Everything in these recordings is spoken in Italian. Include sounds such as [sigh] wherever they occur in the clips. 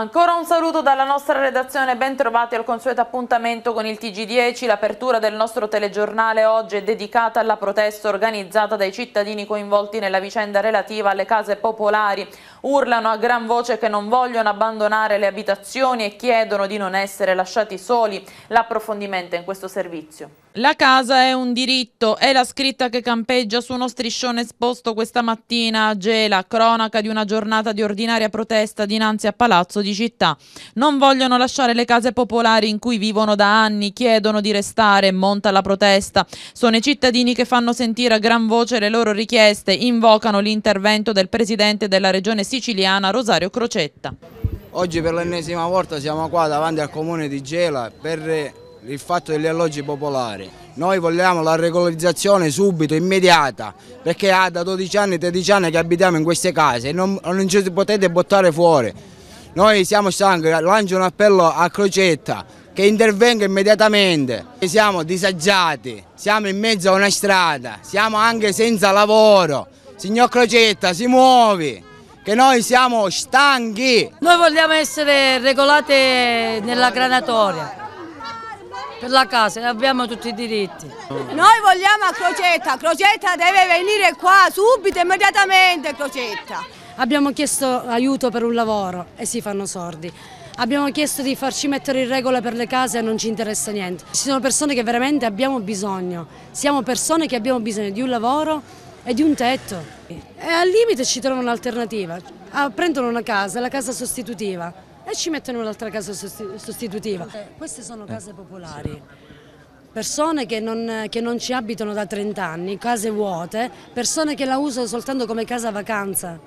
Ancora un saluto dalla nostra redazione, ben trovati al consueto appuntamento con il TG10. L'apertura del nostro telegiornale oggi è dedicata alla protesta organizzata dai cittadini coinvolti nella vicenda relativa alle case popolari. Urlano a gran voce che non vogliono abbandonare le abitazioni e chiedono di non essere lasciati soli. L'approfondimento in questo servizio. La casa è un diritto, è la scritta che campeggia su uno striscione esposto questa mattina a Gela, cronaca di una giornata di ordinaria protesta dinanzi a Palazzo di Città. Non vogliono lasciare le case popolari in cui vivono da anni, chiedono di restare, monta la protesta. Sono i cittadini che fanno sentire a gran voce le loro richieste, invocano l'intervento del presidente della regione siciliana Rosario Crocetta. Oggi per l'ennesima volta siamo qua davanti al comune di Gela per il fatto degli alloggi popolari. Noi vogliamo la regolarizzazione subito, immediata, perché ha da 12 anni, 13 anni che abitiamo in queste case e non, non ci potete buttare fuori. Noi siamo stanchi, lancio un appello a Crocetta che intervenga immediatamente. Siamo disagiati, siamo in mezzo a una strada, siamo anche senza lavoro. Signor Crocetta, si muovi! che noi siamo stanchi. Noi vogliamo essere regolate nella granatoria per la casa, abbiamo tutti i diritti. Noi vogliamo a Crocetta, Crocetta deve venire qua subito, immediatamente Crocetta. Abbiamo chiesto aiuto per un lavoro e si fanno sordi. Abbiamo chiesto di farci mettere in regola per le case e non ci interessa niente. Ci sono persone che veramente abbiamo bisogno, siamo persone che abbiamo bisogno di un lavoro e di un tetto. E al limite ci trovano un'alternativa, ah, prendono una casa, la casa sostitutiva e ci mettono un'altra casa sostitutiva. Queste sono case popolari. Persone che non, che non ci abitano da 30 anni, case vuote, persone che la usano soltanto come casa vacanza.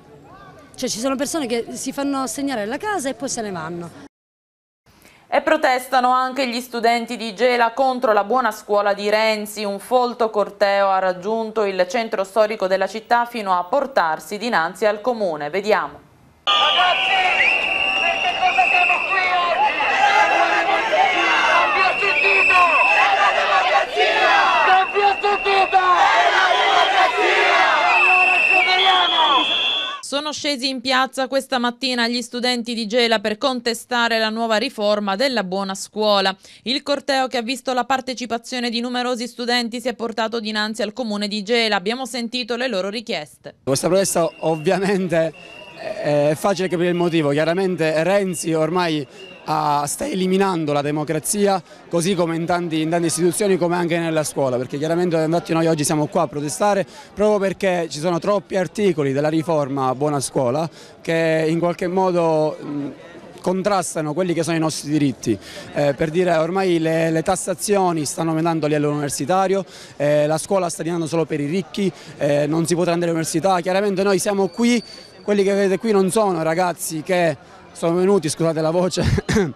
Cioè ci sono persone che si fanno assegnare la casa e poi se ne vanno. E protestano anche gli studenti di Gela contro la buona scuola di Renzi. Un folto corteo ha raggiunto il centro storico della città fino a portarsi dinanzi al comune. Vediamo. Ragazzi! Sono scesi in piazza questa mattina gli studenti di Gela per contestare la nuova riforma della buona scuola. Il corteo che ha visto la partecipazione di numerosi studenti si è portato dinanzi al comune di Gela. Abbiamo sentito le loro richieste. Questa protesta ovviamente è facile capire il motivo, chiaramente Renzi ormai a, sta eliminando la democrazia così come in, tanti, in tante istituzioni come anche nella scuola perché chiaramente infatti noi oggi siamo qua a protestare proprio perché ci sono troppi articoli della riforma Buona Scuola che in qualche modo contrastano quelli che sono i nostri diritti. Eh, per dire ormai le, le, tassazioni stanno aumentando a livello universitario, eh, la scuola sta diventando solo per i ricchi, eh, non si potrà andare all'università, chiaramente noi siamo qui, quelli che vedete qui non sono ragazzi che sono venuti, scusate la voce, [coughs]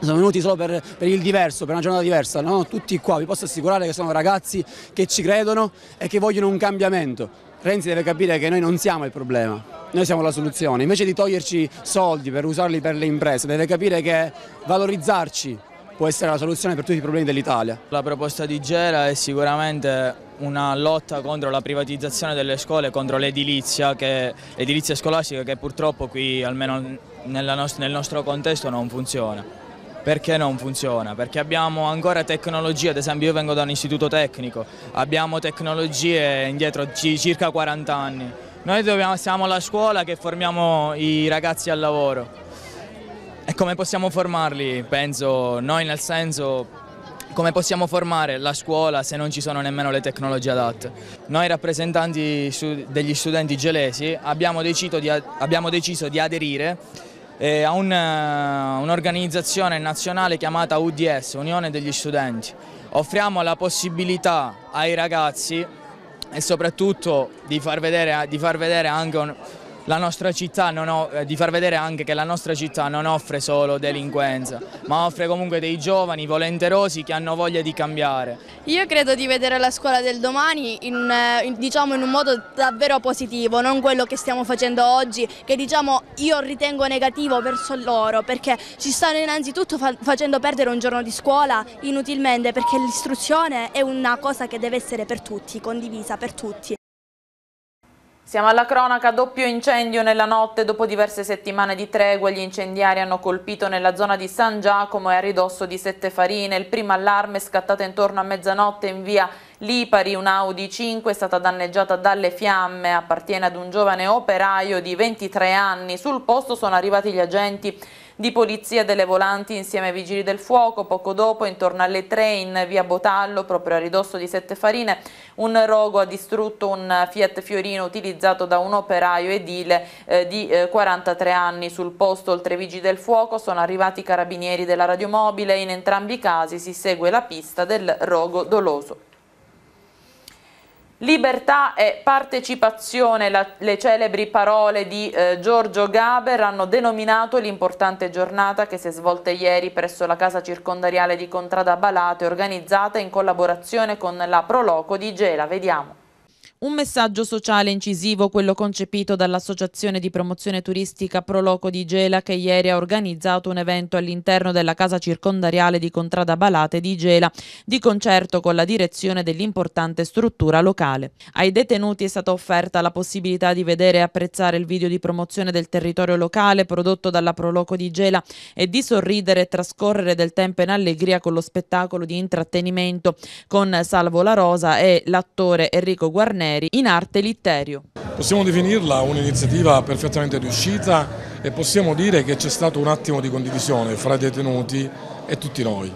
sono venuti solo per, per, il diverso, per una giornata diversa, no? tutti qua, vi posso assicurare che sono ragazzi che ci credono e che vogliono un cambiamento. Renzi deve capire che noi non siamo il problema, noi siamo la soluzione, invece di toglierci soldi per usarli per le imprese, deve capire che valorizzarci può essere la soluzione per tutti i problemi dell'Italia. La proposta di Gera è sicuramente una lotta contro la privatizzazione delle scuole, contro l'edilizia, l'edilizia scolastica che purtroppo qui almeno nost nel nostro contesto non funziona. Perché non funziona? Perché abbiamo ancora tecnologie, ad esempio io vengo da un istituto tecnico, abbiamo tecnologie indietro di circa 40 anni. Noi dobbiamo, siamo la scuola che formiamo i ragazzi al lavoro. E come possiamo formarli? Penso noi nel senso come possiamo formare la scuola se non ci sono nemmeno le tecnologie adatte? Noi rappresentanti degli studenti gelesi abbiamo deciso di, abbiamo deciso di aderire eh, a un'organizzazione un nazionale chiamata UDS, Unione degli Studenti. Offriamo la possibilità ai ragazzi e soprattutto di far vedere, di far vedere anche un, la nostra città ho, eh, di far vedere anche che la nostra città non offre solo delinquenza, ma offre comunque dei giovani volenterosi che hanno voglia di cambiare. Io credo di vedere la scuola del domani in, eh, in, diciamo, in un modo davvero positivo, non quello che stiamo facendo oggi, che diciamo io ritengo negativo verso loro, perché ci stanno innanzitutto fa facendo perdere un giorno di scuola inutilmente, perché l'istruzione è una cosa che deve essere per tutti, condivisa per tutti. Siamo alla cronaca, doppio incendio nella notte, dopo diverse settimane di tregua gli incendiari hanno colpito nella zona di San Giacomo e a ridosso di Sette Farine. Il primo allarme è scattato intorno a mezzanotte in via Lipari, un'Audi 5 è stata danneggiata dalle fiamme, appartiene ad un giovane operaio di 23 anni. Sul posto sono arrivati gli agenti di polizia delle volanti insieme ai vigili del fuoco. Poco dopo, intorno alle 3 in via Botallo, proprio a ridosso di Sette Farine, un rogo ha distrutto un Fiat Fiorino utilizzato da un operaio edile eh, di eh, 43 anni. Sul posto, oltre ai vigili del fuoco, sono arrivati i carabinieri della radiomobile. In entrambi i casi si segue la pista del rogo doloso. Libertà e partecipazione, la, le celebri parole di eh, Giorgio Gaber hanno denominato l'importante giornata che si è svolta ieri presso la casa circondariale di Contrada Balate organizzata in collaborazione con la Proloco di Gela. Vediamo. Un messaggio sociale incisivo, quello concepito dall'Associazione di Promozione Turistica Proloco di Gela che ieri ha organizzato un evento all'interno della casa circondariale di Contrada Balate di Gela, di concerto con la direzione dell'importante struttura locale. Ai detenuti è stata offerta la possibilità di vedere e apprezzare il video di promozione del territorio locale prodotto dalla Proloco di Gela e di sorridere e trascorrere del tempo in allegria con lo spettacolo di intrattenimento con Salvo La Rosa e l'attore Enrico Guarneri Neri in arte Litterio. Possiamo definirla un'iniziativa perfettamente riuscita e possiamo dire che c'è stato un attimo di condivisione fra i detenuti e tutti noi.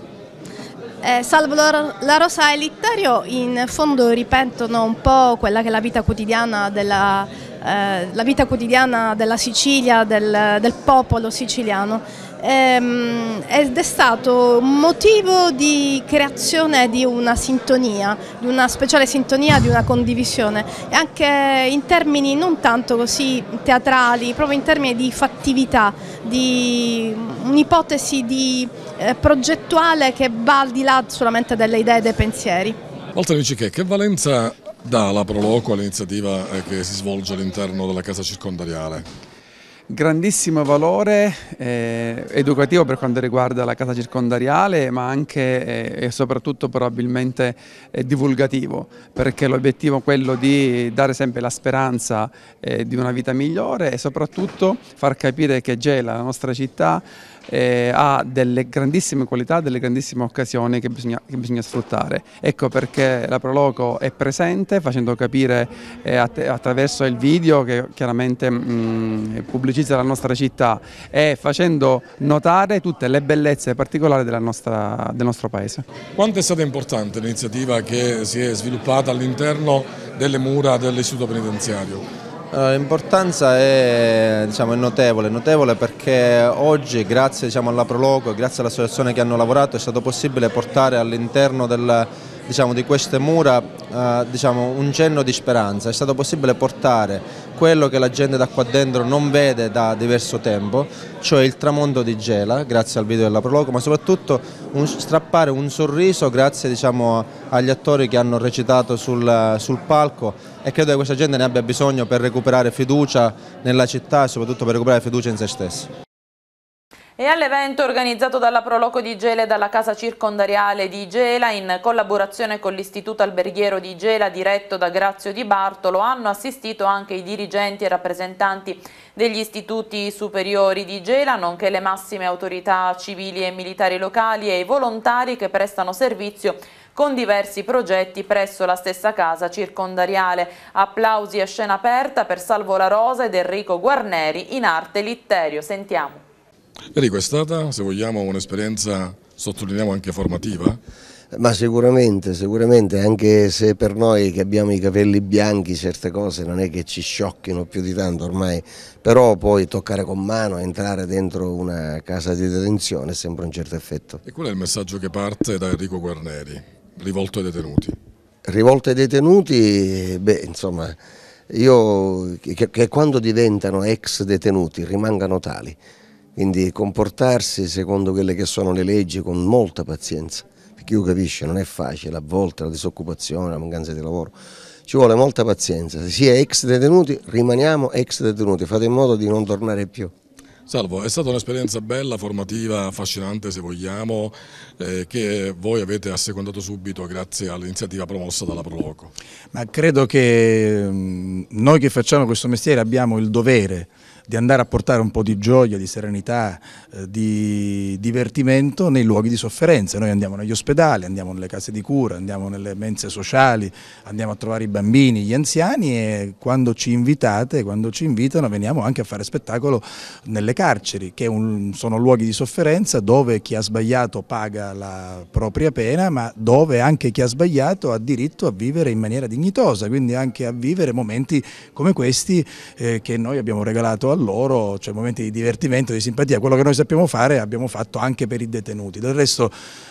Eh, Salvo la Rosa e Litterio in fondo ripetono un po' quella che è la vita quotidiana della, eh, la vita quotidiana della Sicilia, del, del popolo siciliano ehm, ed è stato motivo di creazione di una sintonia, di una speciale sintonia, di una condivisione e anche in termini non tanto così teatrali, proprio in termini di fattività, di un'ipotesi di, eh, progettuale che va al di là solamente delle idee e dei pensieri. Walter Ricciche, che valenza dà la Proloco all'iniziativa che si svolge all'interno della casa circondariale? Grandissimo valore eh, educativo per quanto riguarda la casa circondariale ma anche eh, e soprattutto probabilmente eh, divulgativo perché l'obiettivo è quello di dare sempre la speranza eh, di una vita migliore e soprattutto far capire che Gela, la nostra città, eh, ha delle grandissime qualità, delle grandissime occasioni che bisogna, che bisogna, sfruttare. Ecco perché la Proloco è presente facendo capire eh, att attraverso il video che chiaramente mh, mm, pubblicizza la nostra città e facendo notare tutte le bellezze particolari nostra, del nostro paese. Quanto è stata importante l'iniziativa che si è sviluppata all'interno delle mura dell'istituto penitenziario? L'importanza è, diciamo, è notevole, notevole, perché oggi grazie diciamo, alla Proloco e grazie alle associazioni che hanno lavorato è stato possibile portare all'interno del diciamo, di queste mura eh, diciamo, un cenno di speranza, è stato possibile portare quello che la gente da qua dentro non vede da diverso tempo, cioè il tramonto di Gela, grazie al video della Proloco, ma soprattutto un, strappare un sorriso grazie diciamo, agli attori che hanno recitato sul, sul palco e credo che questa gente ne abbia bisogno per recuperare fiducia nella città e soprattutto per recuperare fiducia in se stessi. E all'evento organizzato dalla Proloco di Gela e dalla Casa Circondariale di Gela in collaborazione con l'Istituto Alberghiero di Gela diretto da Grazio Di Bartolo hanno assistito anche i dirigenti e rappresentanti degli istituti superiori di Gela nonché le massime autorità civili e militari locali e i volontari che prestano servizio con diversi progetti presso la stessa casa circondariale. Applausi a scena aperta per Salvo La Rosa ed Enrico Guarneri in arte Litterio. Sentiamo. Enrico, è stata, se vogliamo, un'esperienza, sottolineiamo anche formativa? Ma sicuramente, sicuramente, anche se per noi che abbiamo i capelli bianchi certe cose non è che ci sciocchino più di tanto ormai, però poi toccare con mano, entrare dentro una casa di detenzione è sempre un certo effetto. E qual è il messaggio che parte da Enrico Guarneri, rivolto ai detenuti? Rivolto ai detenuti, beh insomma, io che, che quando diventano ex detenuti rimangano tali quindi comportarsi secondo quelle che sono le leggi con molta pazienza, perché io capisce non è facile, a volte la disoccupazione, la mancanza di lavoro, ci vuole molta pazienza, sia ex detenuti rimaniamo ex detenuti, fate in modo di non tornare più. Salvo, è stata un'esperienza bella, formativa, affascinante se vogliamo, eh, che voi avete assecondato subito grazie all'iniziativa promossa dalla Proloco. Ma credo che mm, noi che facciamo questo mestiere abbiamo il dovere di andare a portare un po' di gioia, di serenità, eh, di divertimento nei luoghi di sofferenza. Noi andiamo negli ospedali, andiamo nelle case di cura, andiamo nelle mense sociali, andiamo a trovare i bambini, gli anziani e quando ci invitate, quando ci invitano veniamo anche a fare spettacolo nelle carceri, che sono luoghi di sofferenza dove chi ha sbagliato paga la propria pena, ma dove anche chi ha sbagliato ha diritto a vivere in maniera dignitosa, quindi anche a vivere momenti come questi eh, che noi abbiamo regalato a loro, cioè momenti di divertimento, di simpatia, quello che noi sappiamo fare abbiamo fatto anche per i detenuti. Del resto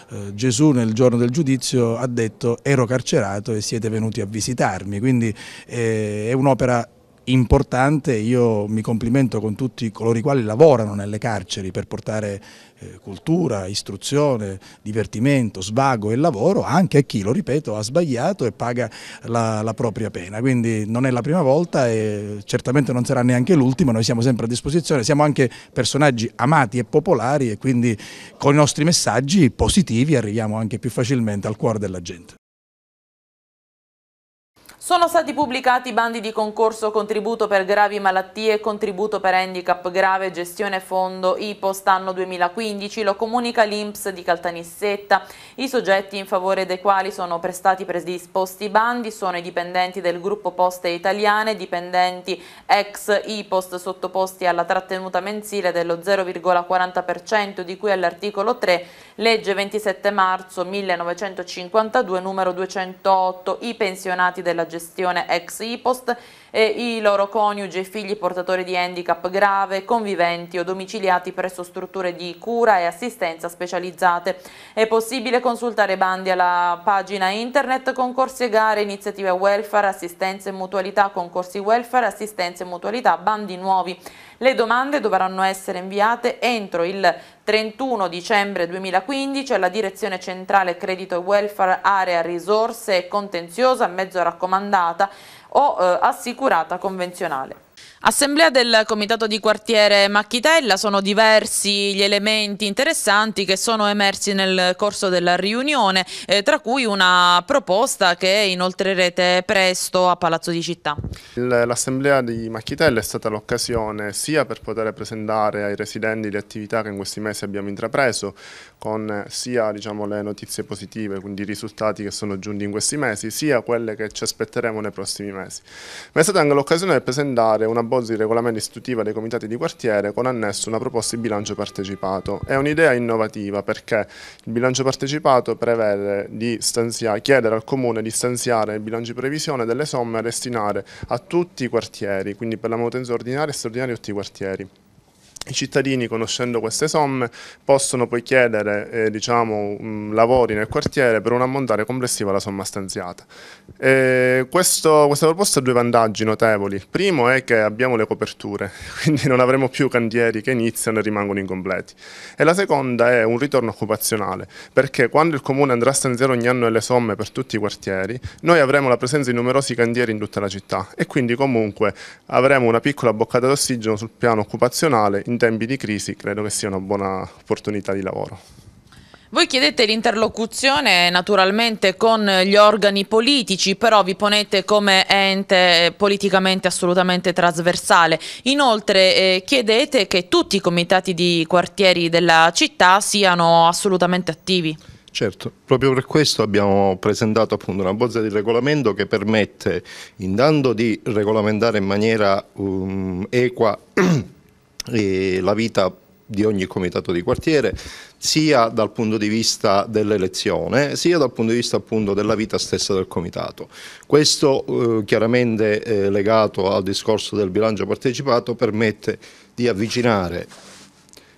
eh, Gesù nel giorno del giudizio ha detto ero carcerato e siete venuti a visitarmi, quindi eh, è un'opera importante, io mi complimento con tutti coloro i quali lavorano nelle carceri per portare eh, cultura, istruzione, divertimento, svago e lavoro anche a chi, lo ripeto, ha sbagliato e paga la, la propria pena. Quindi non è la prima volta e certamente non sarà neanche l'ultima, noi siamo sempre a disposizione, siamo anche personaggi amati e popolari e quindi con i nostri messaggi positivi arriviamo anche più facilmente al cuore della gente. Sono stati pubblicati bandi di concorso contributo per gravi malattie, contributo per handicap grave, gestione fondo IPOST anno 2015, lo comunica l'Inps di Caltanissetta. I soggetti in favore dei quali sono prestati predisposti bandi sono i dipendenti del gruppo Poste Italiane, dipendenti ex IPOST sottoposti alla trattenuta mensile dello 0,40% di cui all'articolo 3, legge 27 marzo 1952 numero 208, i pensionati della gestione gestione ex IPOST e i loro coniugi e figli portatori di handicap grave, conviventi o domiciliati presso strutture di cura e assistenza specializzate. È possibile consultare bandi alla pagina internet concorsi e gare, iniziative welfare, assistenza e mutualità, concorsi welfare, assistenza e mutualità, bandi nuovi. Le domande dovranno essere inviate entro il 31 dicembre 2015 alla Direzione Centrale Credito e Welfare Area Risorse e Contenziosa, mezzo raccomandata o eh, assicurata convenzionale. Assemblea del Comitato di Quartiere Macchitella, sono diversi gli elementi interessanti che sono emersi nel corso della riunione, eh, tra cui una proposta che inoltrerete presto a Palazzo di Città. L'Assemblea di Macchitella è stata l'occasione sia per poter presentare ai residenti le attività che in questi mesi abbiamo intrapreso, con sia diciamo, le notizie positive, quindi i risultati che sono giunti in questi mesi, sia quelle che ci aspetteremo nei prossimi mesi. Ma è stata anche l'occasione per presentare una bozza di regolamento istitutiva dei comitati di quartiere con annesso una proposta di bilancio partecipato. È un'idea innovativa perché il bilancio partecipato prevede di chiedere al comune di stanziare nel bilancio di previsione delle somme a destinare a tutti i quartieri, quindi per la manutenzione ordinaria e straordinaria di tutti i quartieri. I cittadini, conoscendo queste somme, possono poi chiedere eh, diciamo, mh, lavori nel quartiere per un ammontare complessivo alla somma stanziata. Eh, questo, questa proposta ha due vantaggi notevoli. Primo è che abbiamo le coperture, [laughs] quindi non avremo più cantieri che iniziano e rimangono incompleti. E la seconda è un ritorno occupazionale, perché quando il Comune andrà a stanziare ogni anno le somme per tutti i quartieri, noi avremo la presenza di numerosi cantieri in tutta la città e quindi comunque avremo una piccola boccata d'ossigeno sul piano occupazionale in tempi di crisi credo che sia una buona opportunità di lavoro. Voi chiedete l'interlocuzione naturalmente con gli organi politici, però vi ponete come ente politicamente assolutamente trasversale. Inoltre eh, chiedete che tutti i comitati di quartieri della città siano assolutamente attivi. Certo, proprio per questo abbiamo presentato appunto una bozza di regolamento che permette, intanto di regolamentare in maniera um, equa [clears throat] la vita di ogni comitato di quartiere, sia dal punto di vista dell'elezione, sia dal punto di vista appunto della vita stessa del comitato. Questo eh, chiaramente eh, legato al discorso del bilancio partecipato permette di avvicinare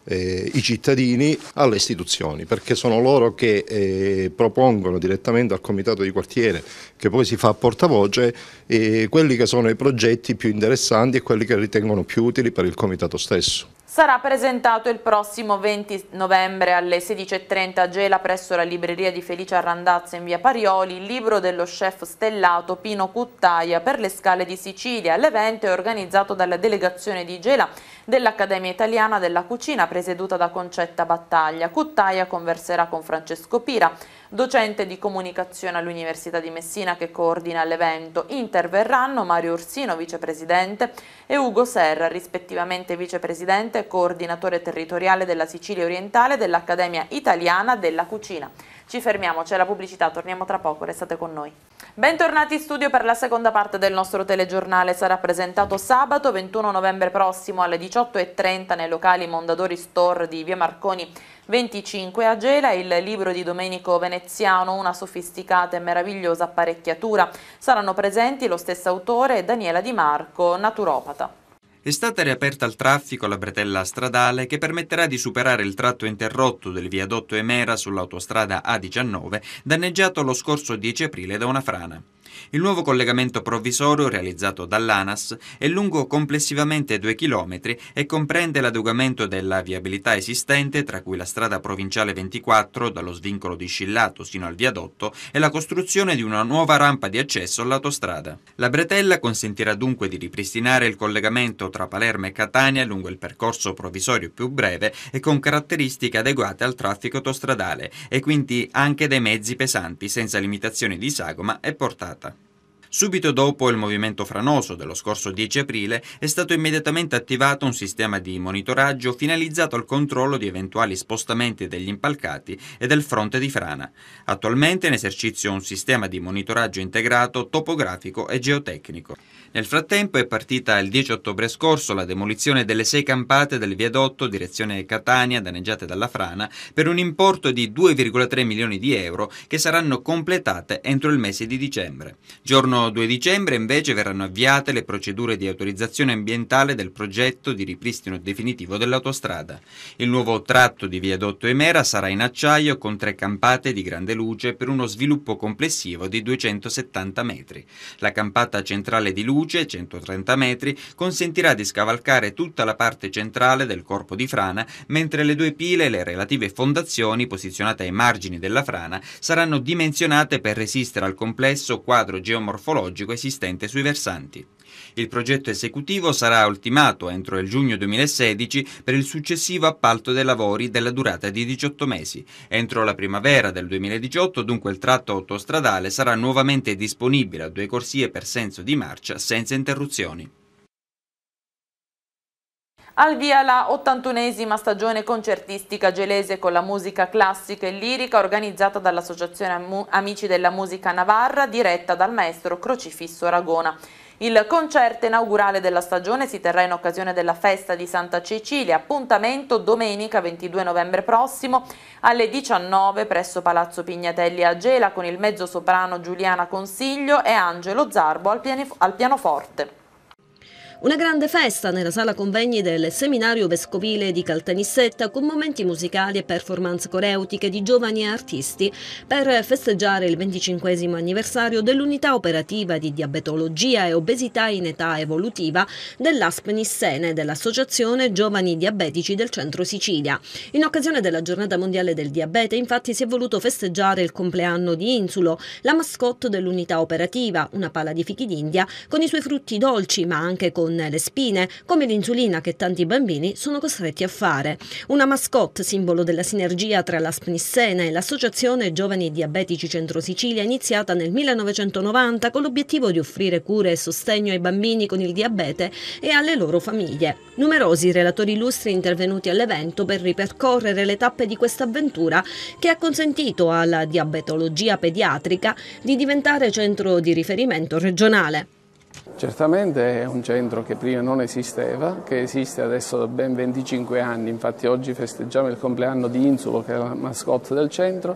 eh, i cittadini alle istituzioni, perché sono loro che eh, propongono direttamente al comitato di quartiere, che poi si fa portavoce, eh, quelli che sono i progetti più interessanti e quelli che ritengono più utili per il comitato stesso. Sarà presentato il prossimo 20 novembre alle 16.30 a Gela presso la libreria di Felicia Randazza in via Parioli il libro dello chef stellato Pino Cuttaia per le scale di Sicilia. L'evento è organizzato dalla delegazione di Gela dell'Accademia Italiana della Cucina presieduta da Concetta Battaglia. Cuttaia converserà con Francesco Pira, docente di comunicazione all'Università di Messina che coordina l'evento. Interverranno Mario Orsino, vicepresidente, e Ugo Serra, rispettivamente vicepresidente e coordinatore territoriale della Sicilia orientale dell'Accademia Italiana della Cucina. Ci fermiamo, c'è la pubblicità, torniamo tra poco, restate con noi. Bentornati in studio per la seconda parte del nostro telegiornale, sarà presentato sabato 21 novembre prossimo alle 18.30 nei locali Mondadori Store di Via Marconi 25 a Gela il libro di Domenico Veneziano, una sofisticata e meravigliosa apparecchiatura. Saranno presenti lo stesso autore e Daniela Di Marco, naturopata. È stata riaperta al traffico la bretella stradale che permetterà di superare il tratto interrotto del viadotto Emera sull'autostrada A19, danneggiato lo scorso 10 aprile da una frana. Il nuovo collegamento provvisorio realizzato dall'ANAS è lungo complessivamente 2 km e comprende l'adeguamento della viabilità esistente, tra cui la strada provinciale 24 dallo svincolo di Scillato sino al viadotto e la costruzione di una nuova rampa di accesso all'autostrada. La bretella consentirà dunque di ripristinare il collegamento tra Palermo e Catania lungo il percorso provvisorio più breve e con caratteristiche adeguate al traffico autostradale e quindi anche dei mezzi pesanti senza limitazioni di sagoma e portata. Subito dopo il movimento franoso dello scorso 10 aprile è stato immediatamente attivato un sistema di monitoraggio finalizzato al controllo di eventuali spostamenti degli impalcati e del fronte di frana. Attualmente è in esercizio un sistema di monitoraggio integrato topografico e geotecnico. Nel frattempo è partita il 10 ottobre scorso la demolizione delle sei campate del viadotto direzione Catania danneggiate dalla frana per un importo di 2,3 milioni di euro che saranno completate entro il mese di dicembre. Giorno 2 dicembre invece verranno avviate le procedure di autorizzazione ambientale del progetto di ripristino definitivo dell'autostrada. Il nuovo tratto di viadotto Emera sarà in acciaio con tre campate di grande luce per uno sviluppo complessivo di 270 metri. La campata centrale di luce, 130 metri, consentirà di scavalcare tutta la parte centrale del corpo di frana, mentre le due pile e le relative fondazioni posizionate ai margini della frana saranno dimensionate per resistere al complesso quadro geomorfologico esistente sui versanti. Il progetto esecutivo sarà ultimato entro il giugno 2016 per il successivo appalto dei lavori della durata di 18 mesi. Entro la primavera del 2018 dunque il tratto autostradale sarà nuovamente disponibile a due corsie per senso di marcia senza interruzioni. Al via la 81esima stagione concertistica gelese con la musica classica e lirica organizzata dall'Associazione Amici della Musica Navarra diretta dal maestro Crocifisso Aragona. Il concerto inaugurale della stagione si terrà in occasione della festa di Santa Cecilia, appuntamento domenica 22 novembre prossimo alle 19 presso Palazzo Pignatelli a Gela con il mezzo soprano Giuliana Consiglio e Angelo Zarbo al, pianoforte. Una grande festa nella sala convegni del Seminario Vescovile di Caltanissetta con momenti musicali e performance coreutiche di giovani artisti per festeggiare il 25 anniversario dell'unità operativa di diabetologia e obesità in età evolutiva dell'Aspenissene dell'Associazione Giovani Diabetici del Centro Sicilia. In occasione della giornata mondiale del diabete infatti si è voluto festeggiare il compleanno di Insulo, la mascotte dell'unità operativa, una pala di fichi d'India con i suoi frutti dolci ma anche con con le spine, come l'insulina che tanti bambini sono costretti a fare. Una mascotte, simbolo della sinergia tra l'Aspnissena e l'Associazione Giovani Diabetici Centro Sicilia, iniziata nel 1990 con l'obiettivo di offrire cure e sostegno ai bambini con il diabete e alle loro famiglie. Numerosi relatori illustri intervenuti all'evento per ripercorrere le tappe di questa avventura che ha consentito alla diabetologia pediatrica di diventare centro di riferimento regionale. Certamente è un centro che prima non esisteva, che esiste adesso da ben 25 anni, infatti oggi festeggiamo il compleanno di Insulo che è la mascotte del centro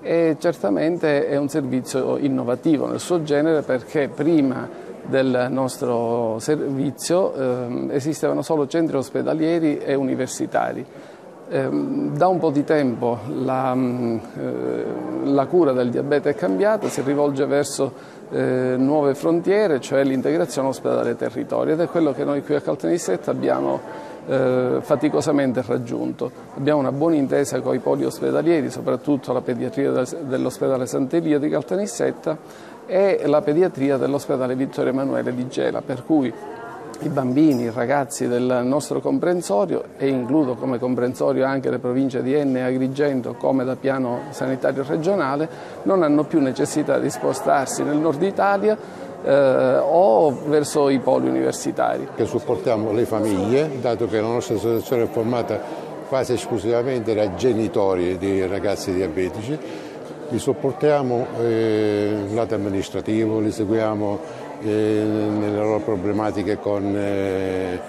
e certamente è un servizio innovativo nel suo genere perché prima del nostro servizio eh, esistevano solo centri ospedalieri e universitari. Eh, da un po' di tempo la, eh, la cura del diabete è cambiata, si rivolge verso eh, nuove frontiere, cioè l'integrazione ospedale-territorio ed è quello che noi qui a Caltanissetta abbiamo eh, faticosamente raggiunto. Abbiamo una buona intesa con i poli ospedalieri, soprattutto la pediatria dell'ospedale Sant'Elia di Caltanissetta e la pediatria dell'ospedale Vittorio Emanuele di Gela, per cui i bambini, i ragazzi del nostro comprensorio e includo come comprensorio anche le province di Enne e Agrigento come da piano sanitario regionale non hanno più necessità di spostarsi nel nord Italia eh, o verso i poli universitari. Che supportiamo le famiglie, dato che la nostra associazione è formata quasi esclusivamente da genitori di ragazzi diabetici, li supportiamo eh, lato amministrativo, li seguiamo nelle loro problematiche con, eh,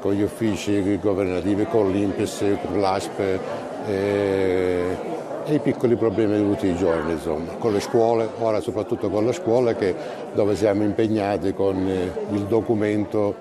con, gli uffici governativi, con l'Impes, con l'ASP. Eh, e i piccoli problemi di tutti i giorni, insomma, con le scuole, ora soprattutto con le scuole che, dove siamo impegnati con eh, il documento,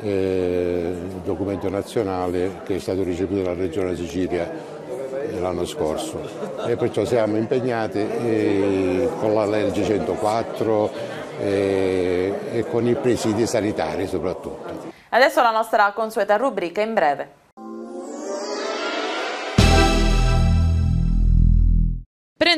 eh, il documento nazionale che è stato ricevuto dalla Regione Sicilia eh, l'anno scorso e perciò siamo impegnati eh, con la legge 104 eh, e con i presidi sanitari soprattutto. Adesso la nostra consueta rubrica in breve.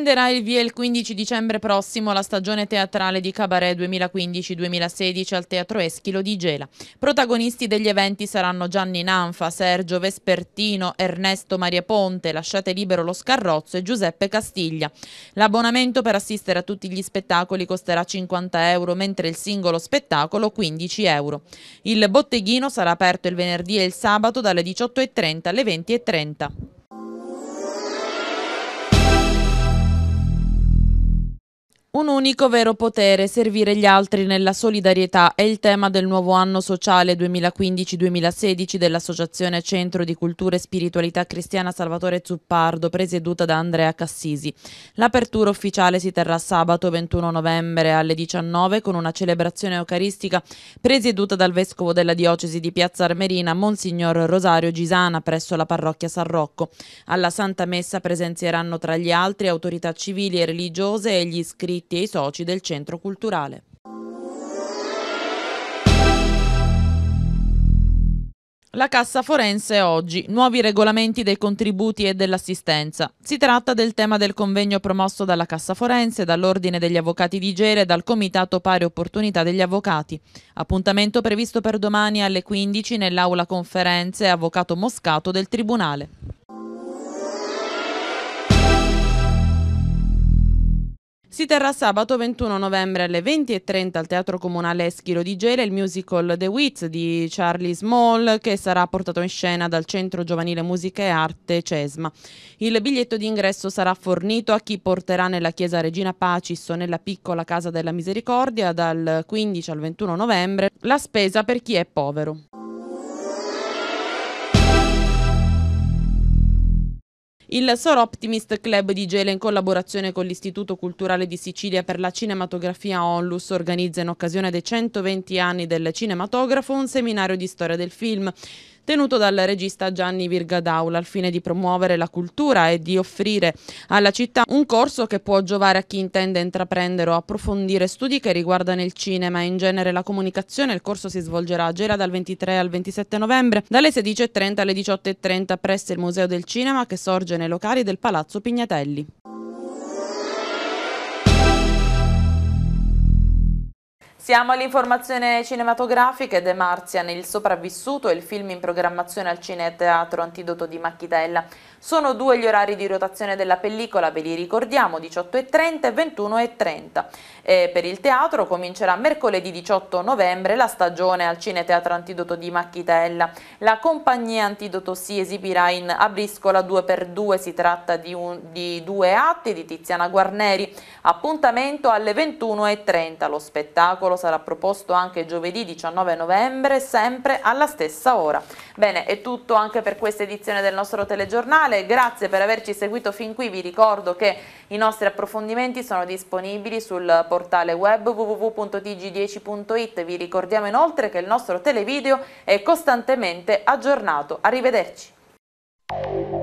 Prenderà il via il 15 dicembre prossimo la stagione teatrale di Cabaret 2015-2016 al Teatro Eschilo di Gela. Protagonisti degli eventi saranno Gianni Nanfa, Sergio Vespertino, Ernesto Maria Ponte, Lasciate libero lo Scarrozzo e Giuseppe Castiglia. L'abbonamento per assistere a tutti gli spettacoli costerà 50 euro, mentre il singolo spettacolo 15 euro. Il botteghino sarà aperto il venerdì e il sabato dalle 18.30 alle 20.30. Un unico vero potere, servire gli altri nella solidarietà, è il tema del nuovo anno sociale 2015-2016 dell'Associazione Centro di Cultura e Spiritualità Cristiana Salvatore Zuppardo, presieduta da Andrea Cassisi. L'apertura ufficiale si terrà sabato 21 novembre alle 19 con una celebrazione eucaristica presieduta dal vescovo della diocesi di Piazza Armerina, Monsignor Rosario Gisana, presso la parrocchia San Rocco. Alla Santa Messa presenzieranno tra gli altri autorità civili e religiose e gli iscritti iscritti e i soci del centro culturale. La Cassa Forense oggi, nuovi regolamenti dei contributi e dell'assistenza. Si tratta del tema del convegno promosso dalla Cassa Forense, dall'Ordine degli Avvocati di Gere e dal Comitato Pari Opportunità degli Avvocati. Appuntamento previsto per domani alle 15 nell'aula conferenze Avvocato Moscato del Tribunale. Si terrà sabato 21 novembre alle 20.30 al Teatro Comunale Eschilo di Gela il musical The Wits di Charlie Small che sarà portato in scena dal Centro Giovanile Musica e Arte Cesma. Il biglietto d'ingresso sarà fornito a chi porterà nella chiesa Regina Pacis o nella piccola Casa della Misericordia dal 15 al 21 novembre la spesa per chi è povero. Il Sor Optimist Club di Gela in collaborazione con l'Istituto Culturale di Sicilia per la Cinematografia Onlus organizza in occasione dei 120 anni del cinematografo un seminario di storia del film tenuto dal regista Gianni Virgadaula al fine di promuovere la cultura e di offrire alla città un corso che può giovare a chi intende intraprendere o approfondire studi che riguardano il cinema e in genere la comunicazione. Il corso si svolgerà a Gela dal 23 al 27 novembre dalle 16.30 alle 18.30 presso il Museo del Cinema che sorge nei locali del Palazzo Pignatelli. Siamo all'informazione cinematografica è Marzian, Il sopravvissuto il film in programmazione al Cine Teatro Antidoto di Macchitella. Sono due gli orari di rotazione della pellicola, ve li ricordiamo, 18.30 e 21.30. E per il teatro comincerà mercoledì 18 novembre la stagione al Cine Teatro Antidoto di Macchitella. La compagnia Antidoto si esibirà in A Briscola 2x2, si tratta di, un, di due atti di Tiziana Guarneri. Appuntamento alle 21.30, lo spettacolo sarà proposto anche giovedì 19 novembre, sempre alla stessa ora. Bene, è tutto anche per questa edizione del nostro telegiornale, grazie per averci seguito fin qui, vi ricordo che i nostri approfondimenti sono disponibili sul portale web www.tg10.it, vi ricordiamo inoltre che il nostro televideo è costantemente aggiornato. Arrivederci.